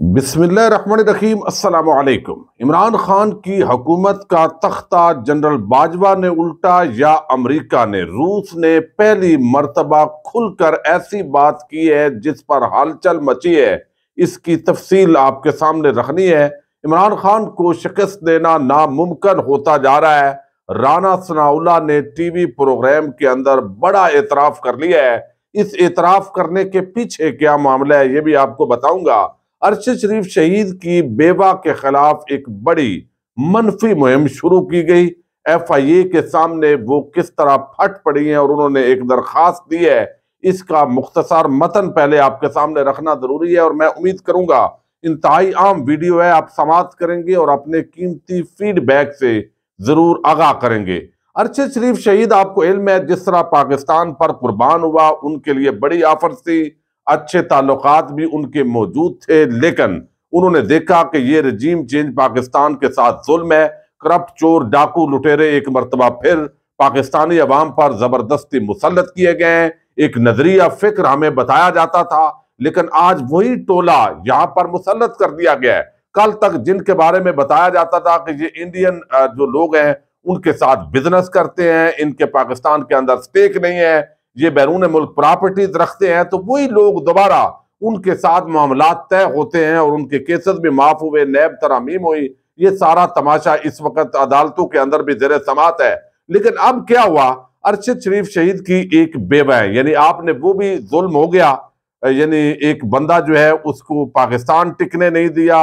अस्सलाम वालेकुम इमरान खान की हुकूमत का तख्ता जनरल बाजवा ने उल्टा या अमेरिका ने, रूस ने पहली मर्तबा खुलकर ऐसी बात की है जिस पर हलचल मची है। इसकी तफसील आपके सामने रखनी है। इमरान खान को शिकस्त देना नामुमकिन होता जा रहा है। राना सनाउल्ला ने टीवी प्रोग्राम के अंदर बड़ा एतराफ कर लिया है। इस एतराफ करने के पीछे क्या मामला है, ये भी आपको बताऊँगा। अरशद शरीफ शहीद की बेवा के खिलाफ एक बड़ी मनफी मुहिम शुरू की गई। एफ़ आई ए के सामने वो किस तरह फट पड़ी है और उन्होंने एक दरखास्त दी है, इसका मुख्तसर मतन पहले आपके सामने रखना ज़रूरी है और मैं उम्मीद करूँगा इंतहाई आम वीडियो है, आप समाप्त करेंगे और अपने कीमती फीडबैक से ज़रूर आगाह करेंगे। अरशद शरीफ शहीद, आपको इल्म है, जिस तरह पाकिस्तान पर कुर्बान हुआ, उनके लिए बड़ी आफर थी। अच्छे ताल्लुकात भी उनके मौजूद थे, लेकिन उन्होंने देखा कि ये रजीम चेंज पाकिस्तान के साथ जुल्म है करप्ट चोर, डाकू लुटेरे एक मरतबा फिर पाकिस्तानी अवाम पर ज़बरदस्ती मुसलत किए गए हैं। एक नज़रिया फ़िक्र हमें बताया जाता था, लेकिन आज वही टोला यहाँ पर मुसलत कर दिया गया है। कल तक जिनके बारे में बताया जाता था कि ये इंडियन जो लोग हैं, उनके साथ बिज़नेस करते हैं, इनके पाकिस्तान के अंदर स्टेक नहीं है। ये बैरून मुल्क प्रॉपर्टीज़ रखते हैं तो वही लोग दोबारा उनके साथ मामला तय होते हैं और उनके केसेस भी माफ़ हुए, नैब तरामीम हुई। ये सारा तमाशा इस वक्त अदालतों के अंदर भी जेर समात है। लेकिन अब क्या हुआ? अरशद शरीफ शहीद की एक बेवा है यानी आपने वो भी जुल्म हो गया, यानी एक बंदा जो है उसको पाकिस्तान टिकने नहीं दिया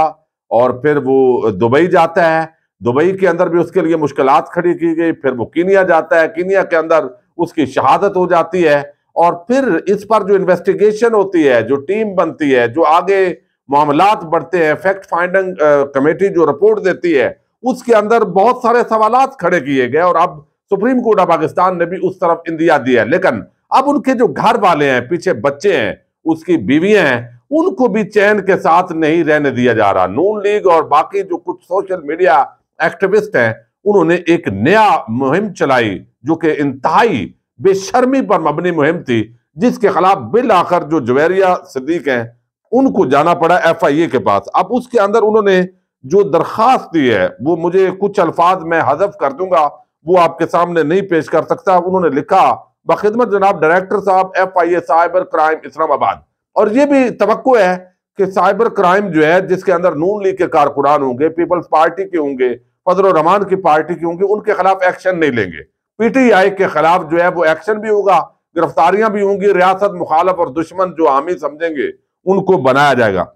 और फिर वो दुबई जाता है। दुबई के अंदर भी उसके लिए मुश्किल खड़ी की गई, फिर वो कीनिया जाता है। कीनिया के अंदर उसकी शहादत हो जाती है और फिर इस पर जो इन्वेस्टिगेशन होती है, जो टीम बनती है, जो आगे मामलात बढ़ते हैं फैक्ट फाइंडिंग कमेटी जो रिपोर्ट देती है, उसके अंदर बहुत सारे सवाल खड़े किए गए और अब सुप्रीम कोर्ट ऑफ़ पाकिस्तान ने भी उस तरफ़ इंदिया दिया है। लेकिन अब उनके जो घर वाले हैं, पीछे बच्चे हैं, उसकी बीवियाँ हैं, उनको भी चैन के साथ नहीं रहने दिया जा रहा। नून लीग और बाकी जो कुछ सोशल मीडिया एक्टिविस्ट हैं, उन्होंने एक नया मुहिम चलाई जो कि इंतहाई बेशर्मी पर मबनी मुहिम थी, जिसके खिलाफ बिल आखिर जो जवेरिया सदीक हैं, उनको जाना पड़ा एफ़ आई ए के पास। अब उसके अंदर उन्होंने जो दरखास्त दी है, वो मुझे कुछ अल्फाज में हजफ कर दूँगा, वो आपके सामने नहीं पेश कर सकता। उन्होंने लिखा, बखिदमत जनाब डायरेक्टर साहब F I A cyber crime Islamabad. और ये भी तो है कि साइबर क्राइम जो है, जिसके अंदर नून लीग के कारकुनान होंगे, पीपल्स पार्टी के होंगे फजल रहमान की पार्टी की होंगी, उनके खिलाफ एक्शन नहीं लेंगे। पीटीआई के खिलाफ जो है वो एक्शन भी होगा, गिरफ्तारियाँ भी होंगी, रियासत मुखालफ और दुश्मन जो हामी समझेंगे, उनको बनाया जाएगा।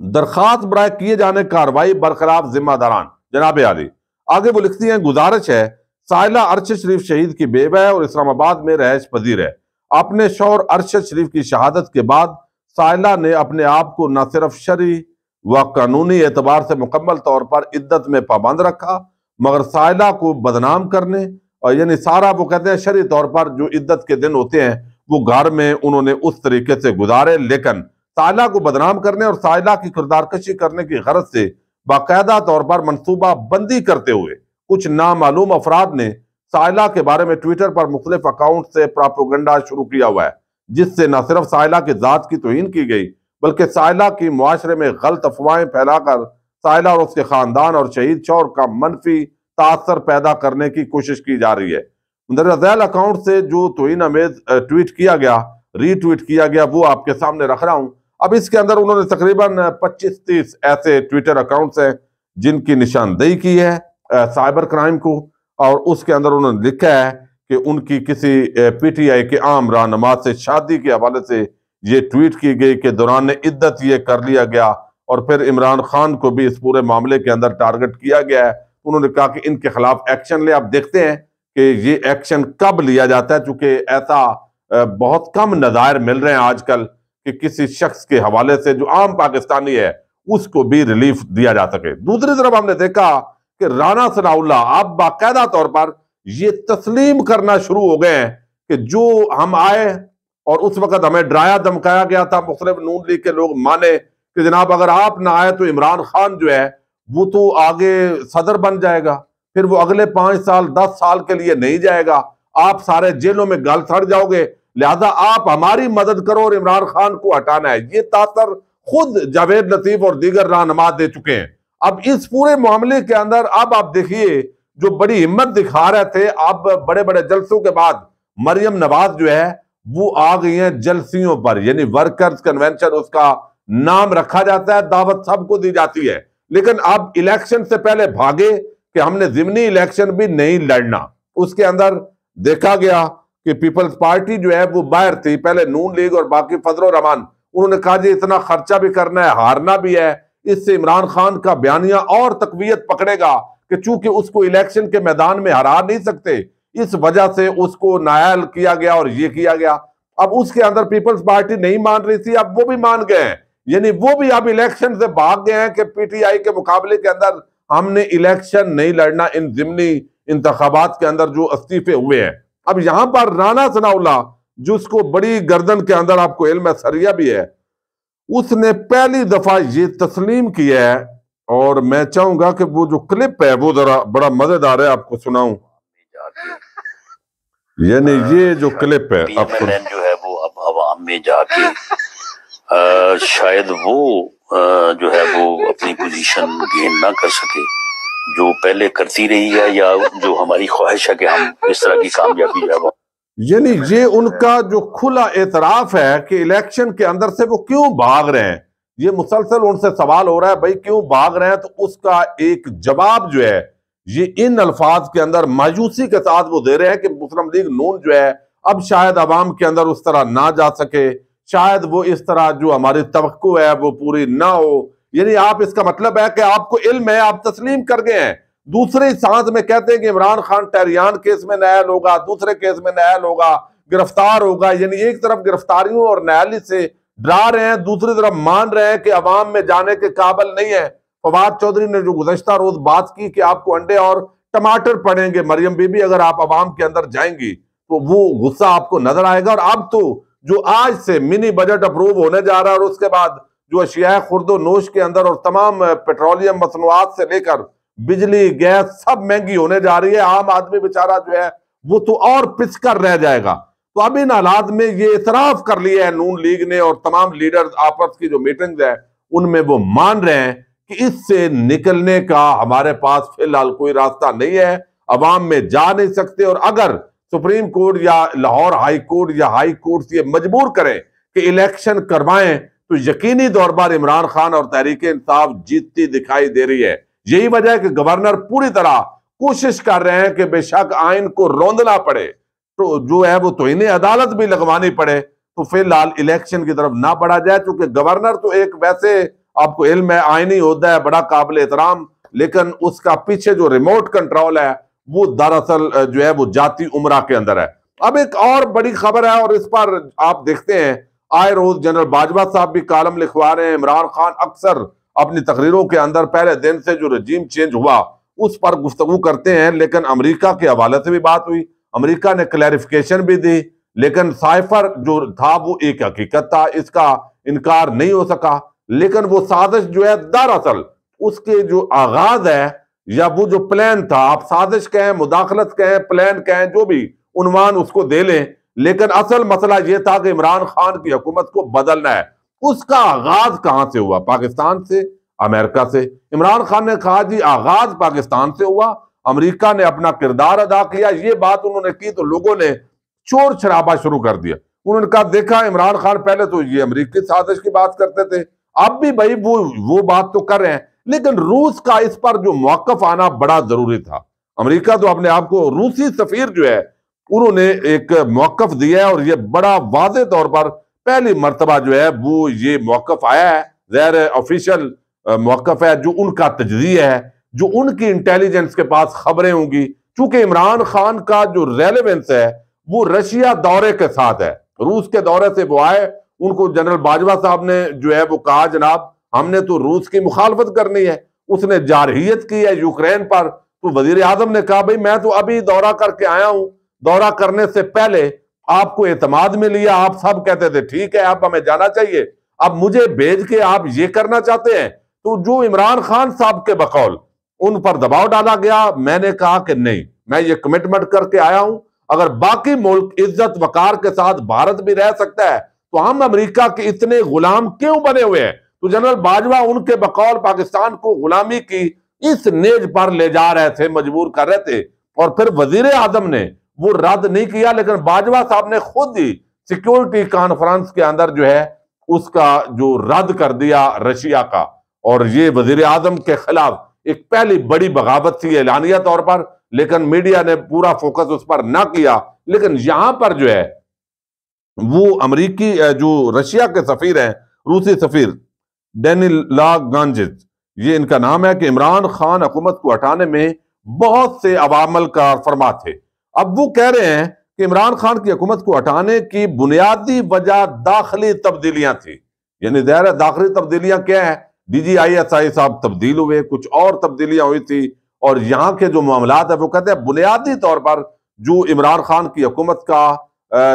दरखास्त बरए किए जाने कार्रवाई बरखलाफ जिम्मेदारान। जनाब आली आगे वो लिखती हैं, गुजारिश है साइला अरशद शरीफ शहीद की बेबा है और इस्लामाबाद में रहश पजीर है। अपने शौर अरशद शरीफ की शहादत के बाद साइला ने अपने आप को न सिर्फ़ शरी व कानूनी एतबार से मुकम्मल तौर पर इद्दत में पाबंद रखा, मगर साइला को बदनाम करने और यानी सारा वो कहते हैं शरी तौर पर जो इद्दत के दिन होते हैं, वो घर में उन्होंने उस तरीके से गुजारे। लेकिन साइला को बदनाम करने और साइला की किरदार कशी करने की गरज से बाकायदा तौर पर मनसूबा बंदी करते हुए कुछ नामालूम अफराद ने साइला के बारे में ट्विटर पर मुख्तलिफ़ अकाउंट से प्रापोगंडा शुरू किया हुआ है, जिससे न सिर्फ़ साइला की जात की तोहन की गई, बल्कि साइला की मुआरे में गलत अफवाहें फैलाकर साइला और उसके खानदान और शहीद शौर का मनफी तासर पैदा करने की कोशिश की जा रही है। जैल अकाउंट से जो तोइन अमेज ट्वीट किया गया, रीट्वीट किया गया, वो आपके सामने रख रहा हूँ। अब इसके अंदर उन्होंने तकरीबन 25-30 ऐसे ट्विटर अकाउंट्स हैं, जिनकी निशानदेही की है साइबर क्राइम को, और उसके अंदर उन्होंने लिखा है कि उनकी किसी पीटीआई के आम रहनुमा से शादी के हवाले से ये ट्वीट की गई कि दौरान इद्दत ये कर लिया गया, और फिर इमरान खान को भी इस पूरे मामले के अंदर टारगेट किया गया है। उन्होंने कहा कि इनके खिलाफ एक्शन ले। आप देखते हैं कि ये एक्शन कब लिया जाता है, चूँकि ऐसा बहुत कम नज़ायर मिल रहे हैं आजकल कि किसी शख्स के हवाले से जो आम पाकिस्तानी है, उसको भी रिलीफ दिया जा सके। दूसरी तरफ़ हमने देखा कि राना सनाउल्ला आप बाकायदा तौर पर ये तस्लीम करना शुरू हो गए हैं कि जो हम आए और उस वक्त हमें डराया, धमकाया गया था, मुख्तलिफ़ नून लीग के लोग माने कि जनाब अगर आप ना आए तो इमरान खान जो है वो तो आगे सदर बन जाएगा, फिर वो अगले पाँच साल, दस साल के लिए नहीं जाएगा। आप सारे जेलों में गल सड़ जाओगे। लिहाजा आप हमारी मदद करो और इमरान खान को हटाना है। ये तासर खुद जावेद लतीफ और दीगर रहनमा दे चुके हैं। अब इस पूरे मामले के अंदर अब आप देखिए, जो बड़ी हिम्मत दिखा रहे थे, अब बड़े बड़े जलसों के बाद मरियम नवाज़ जो है, वो आ गई हैं जलसियों पर। यानी वर्कर्स कन्वेंशन उसका नाम रखा जाता है, दावत सबको दी जाती है। लेकिन अब इलेक्शन से पहले भागे कि हमने जिमनी इलेक्शन भी नहीं लड़ना। उसके अंदर देखा गया कि पीपल्स पार्टी जो है, वो बाहर थी। पहले नून लीग और बाकी फजल रहमान उन्होंने कहा, जी, इतना खर्चा भी करना है, हारना भी है। इससे इमरान खान का बयानिया और तकवीत पकड़ेगा कि चूँकि उसको इलेक्शन के मैदान में हरा नहीं सकते, इस वजह से उसको नायल किया गया और ये किया गया। अब उसके अंदर पीपल्स पार्टी नहीं मान रही थी, अब वो भी मान गए हैं। यानी वो भी अब इलेक्शन से भाग गए हैं कि पीटीआई के मुकाबले के अंदर हमने इलेक्शन नहीं लड़ना इन जिमनी इंतबात के अंदर जो इस्तीफे हुए हैं। अब यहाँ पर राना सनाउल्ला, जिसको बड़ी गर्दन के अंदर आपको इल्म सरिया भी है, उसने पहली दफ़ा ये तस्लीम किया है और मैं चाहूँगा कि वो जो क्लिप है, वो जरा बड़ा मज़ेदार है, आपको सुनाऊं। यानी ये जो क्लिप है आपको जो है वो अब आवाम में जाके आ, शायद वो आ, जो है वो अपनी पोजीशन गेन ना कर सके। जो पहले करती रही है या जो हमारी ख्वाहिश है कि हम इस तरह की कामयाबी जो यानी ये उनका जो खुला एतराफ है कि इलेक्शन के अंदर से वो क्यों भाग रहे हैं? ये मुसलसल उनसे सवाल हो रहा है भाई क्यों भाग रहे हैं? तो उसका एक जवाब जो है ये इन अल्फाज के अंदर मायूसी के साथ वो दे रहे हैं कि मुस्लिम लीग नून जो है अब शायद आवाम के अंदर उस तरह ना जा सके। शायद वो इस तरह जो हमारी तो है, वो पूरी ना हो। यानी आप इसका मतलब है कि आपको इल्म है, आप तस्लीम कर गए हैं। दूसरे सांस में कहते हैं कि इमरान खान टहरियान केस में न्यायल होगा, दूसरे केस में न्यायल होगा, गिरफ़्तार होगा। यानी एक तरफ़ गिरफ्तारियों और न्यायालय से डरा रहे हैं, दूसरी तरफ़ मान रहे हैं कि अवाम में जाने के काबल नहीं है। फवाद चौधरी ने जो गुजश्ता रोज बात की कि आपको अंडे और टमाटर पड़ेंगे, मरियम बीबी, अगर आप अवाम के अंदर जाएँगी तो वो गुस्सा आपको नज़र आएगा। और अब तो जो आज से मिनी बजट अप्रूव होने जा रहा है और उसके बाद जो अशिया खुर्दो नोश के अंदर और तमाम पेट्रोलियम मसनूआत से लेकर बिजली, गैस सब महँगी होने जा रही है। आम आदमी बेचारा जो है, वो तो और पिछकर रह जाएगा। तो अब इन हालात में ये इतराफ कर लिया है नून लीग ने और तमाम लीडर्स आपस की जो मीटिंग्स है, उनमें वो मान रहे हैं कि इससे निकलने का हमारे पास फ़िलहाल कोई रास्ता नहीं है, अवाम में जा नहीं सकते और अगर सुप्रीम कोर्ट या लाहौर हाई कोर्ट या हाई कोर्ट ये मजबूर करें कि इलेक्शन करवाएँ तो यकीनी तौर पर इमरान खान और तहरीक इंसाफ जीतती दिखाई दे रही है। यही वजह है कि गवर्नर पूरी तरह कोशिश कर रहे हैं कि बेशक आइन को रोंदना पड़े। तो जो है वो तो इन्हें अदालत भी लगवानी पड़े तो फ़िलहाल इलेक्शन की तरफ़ ना बढ़ा जाए, क्योंकि गवर्नर तो एक वैसे आपको इल्म है आइनी होता है, बड़ा काबिल एहतराम लेकिन उसका पीछे जो रिमोट कंट्रोल है वो दरअसल जो है वो जाति उमरा के अंदर है। अब एक और बड़ी खबर है और इस पर आप देखते हैं, आए रोज जनरल बाजवा साहब भी कालम लिखवा रहे हैं। इमरान खान अक्सर अपनी तकरीरों के अंदर पहले दिन से जो रजीम चेंज हुआ, उस पर गुफ्तु करते हैं, लेकिन अमरीका के हवाले से भी बात हुई। अमरीका ने क्लैरिफिकेशन भी दी, लेकिन साइफर जो था वो एक हकीकत था, इसका इनकार नहीं हो सका। लेकिन वो साजिश जो है, दरअसल उसके जो आगाज़ है या वो जो प्लान था, आप साजिश कहें, मुदाखलत कहें प्लान कहें, जो भी, उनवान उसको दे लें। लेकिन असल मसला ये था कि इमरान खान की हुकूमत को बदलना है। उसका आगाज़ कहाँ से हुआ? पाकिस्तान से, अमेरिका से। इमरान खान ने कहा, जी, आगाज़ पाकिस्तान से हुआ। अमेरिका ने अपना किरदार अदा किया। ये बात उन्होंने की तो लोगों ने चोर शराबा शुरू कर दिया। उन्होंने कहा, देखा, इमरान खान पहले तो ये अमरीकी साजिश की बात करते थे। अब भी भाई वो वो बात तो कर रहे हैं। लेकिन रूस का इस पर जो मौकफ आना बड़ा ज़रूरी था। अमेरिका तो अपने आप को रूसी सफीर जो है, उन्होंने एक मौकफ दिया है और ये बड़ा वाज तौर पर पहली मरतबा जो है, वो ये मौकफ आया है। जहर ऑफिशियल मौकफ है जो उनका तजिया है, जो उनकी इंटेलिजेंस के पास खबरें होंगी। चूँकि इमरान खान का जो रेलिवेंस है, वो रशिया दौरे के साथ है। रूस के दौरे से वो आए, उनको जनरल बाजवा साहब ने जो है, वो कहा, जनाब हमने तो रूस की मुखालफत करनी है, उसने जारहियत की है यूक्रेन पर। तो वज़ीर आज़म ने कहा, भाई, मैं तो अभी दौरा करके आया हूँ। दौरा करने से पहले आपको एतमाद में लिया आप सब कहते थे, ठीक है, आप हमें जाना चाहिए। अब मुझे भेज के आप ये करना चाहते हैं। तो जो इमरान खान साहब के बकौल, उन पर दबाव डाला गया। मैंने कहा कि नहीं, मैं ये कमिटमेंट करके आया हूँ। अगर बाकी मुल्क इज़्ज़त वकार के साथ भारत भी रह सकता है तो हम अमेरिका के इतने गुलाम क्यों बने हुए हैं? तो जनरल बाजवा उनके बकौल पाकिस्तान को गुलामी की इस नेज पर ले जा रहे थे, मजबूर कर रहे थे। और फिर वज़ीर आज़म ने वो रद्द नहीं किया, लेकिन बाजवा साहब ने खुद ही सिक्योरिटी कॉन्फ्रेंस के अंदर जो है, उसका जो रद्द कर दिया रशिया का। और ये वज़ीर आज़म के खिलाफ एक पहली बड़ी बगावत थी एलानिया तौर पर, लेकिन मीडिया ने पूरा फोकस उस पर ना किया। लेकिन यहाँ पर जो है, वो अमरीकी जो रशिया के सफीर हैं, रूसी सफीर डेनिला गांजिज ये इनका नाम है कि इमरान खान हुकूमत को हटाने में बहुत से अवामल का फरमा थे। अब वो कह रहे हैं कि इमरान खान की हुकूमत को हटाने की बुनियादी वजह दाखिली तब्दीलियाँ थी। यानी ज़ाहिर दाखिली तब्दीलियाँ क्या है? D G I S I साहब तब्दील हुए, कुछ और तब्दीलियाँ हुई थी। और यहाँ के जो मामला है, वो कहते हैं बुनियादी तौर पर जो इमरान खान की हुकूमत का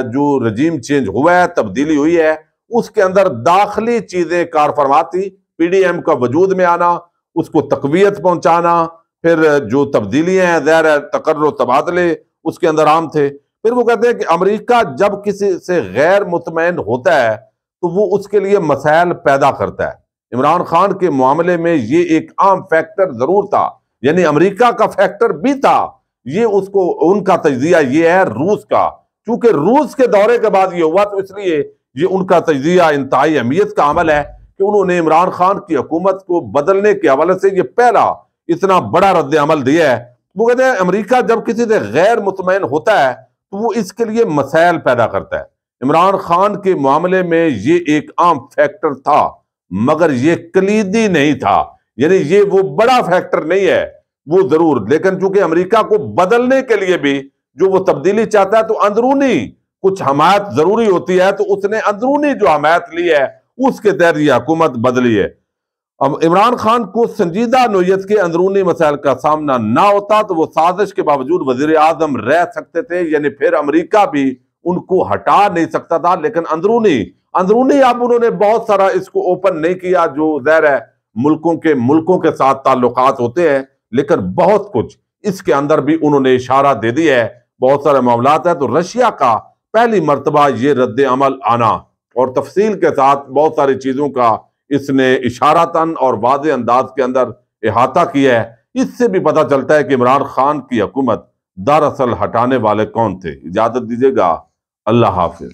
जो रजीम चेंज हुआ है, तब्दीली हुई है उसके अंदर दाखिली चीज़ें कार फरमाती पी डी एम का वजूद में आना, उसको तकवीत पहुंचाना, फिर जो तब्दीलियाँ हैं ज़ैर तकर्र तबादले उसके अंदर आम थे। फिर वो कहते हैं कि अमरीका जब किसी से गैर मुतमैन होता है तो वो उसके लिए मसाइल पैदा करता है। इमरान खान के मामले में ये एक आम फैक्टर ज़रूर था, यानी अमेरिका का फैक्टर भी था। ये उसको, उनका तजिया ये है रूस का। चूँकि रूस के दौरे के बाद ये हुआ तो इसलिए ये उनका तजिया इंतहाई अहमियत का अमल है कि उन्होंने इमरान खान की हुकूमत को बदलने के हवाले से ये पहला इतना बड़ा रद्द अमल दिया है। वो कहते हैं, अमरीका जब किसी से गैर मुतमैन होता है तो वो इसके लिए मसाइल पैदा करता है। इमरान खान के मामले में ये एक आम फैक्टर था, मगर ये कलीदी नहीं था। यानी ये वो बड़ा फैक्टर नहीं है, वो ज़रूर। लेकिन चूँकि अमेरिका को बदलने के लिए भी जो वो तब्दीली चाहता है तो अंदरूनी कुछ हमायत ज़रूरी होती है तो उसने अंदरूनी जो हमायत ली है, उसके तहत ये हुकूमत बदली है। अब इमरान खान को संजीदा नोयत के अंदरूनी मसाइल का सामना ना होता तो वो साजिश के बावजूद वज़ीर आज़म रह सकते थे, यानी फिर अमरीका भी उनको हटा नहीं सकता था, लेकिन अंदरूनी अंदरूनी अब उन्होंने बहुत सारा इसको ओपन नहीं किया, जो जहर है, मुल्कों के मुल्कों के साथ ताल्लुकात होते हैं, लेकिन बहुत कुछ इसके अंदर भी उन्होंने इशारा दे दिया है। बहुत सारे मामला है तो रशिया का पहली मरतबा ये रद्द अमल आना और तफसील के साथ बहुत सारी चीज़ों का इसने इशारा तन और वाज अंदाज के अंदर अहाता किया है। इससे भी पता चलता है कि इमरान खान की हकूमत दरअसल हटाने वाले कौन थे। इजाज़त दीजिएगा। अल्लाह हाफिज।